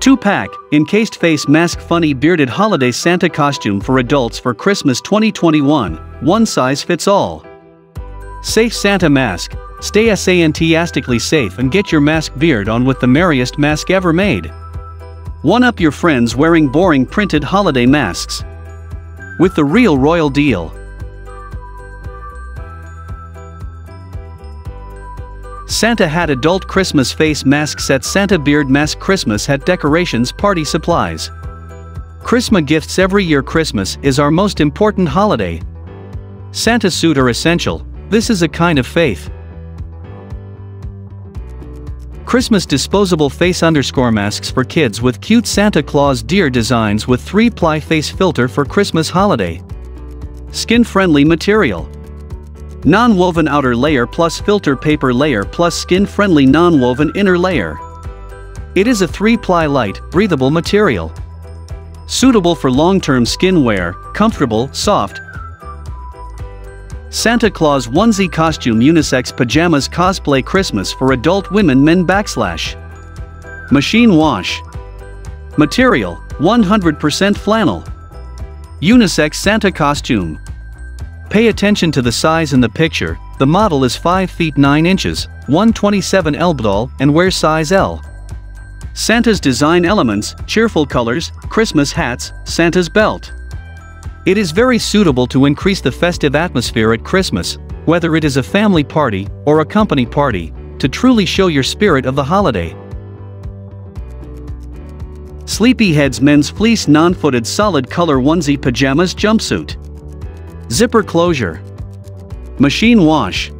2-pack, encased face mask funny bearded holiday Santa costume for adults for Christmas 2021, one size fits all. Safe Santa mask, stay santastically safe and get your mask beard on with the merriest mask ever made. One up your friends wearing boring printed holiday masks. With the real royal deal. Santa Hat Adult Christmas Face Mask Set Santa Beard Mask Christmas Hat Decorations Party Supplies Christmas gifts every year Christmas is our most important holiday. Santa suit are essential, this is a kind of faith. Christmas disposable face underscore masks for kids with cute Santa Claus deer designs with 3-ply face filter for Christmas holiday. Skin-friendly material. Non-woven outer layer plus filter paper layer plus skin-friendly non-woven inner layer. It is a 3-ply light, breathable material. Suitable for long-term skin wear, comfortable, soft. Santa Claus onesie costume unisex pajamas cosplay Christmas for adult women men backslash. Machine wash. Material, 100% flannel. Unisex Santa costume. Pay attention to the size in the picture, the model is 5 feet 9 inches, 127 elbdol and wears size L. Santa's design elements, cheerful colors, Christmas hats, Santa's belt. It is very suitable to increase the festive atmosphere at Christmas, whether it is a family party or a company party, to truly show your spirit of the holiday. Sleepyheads Men's Fleece Non-Footed Solid Color Onesie Pajamas Jumpsuit Zipper closure. Machine wash.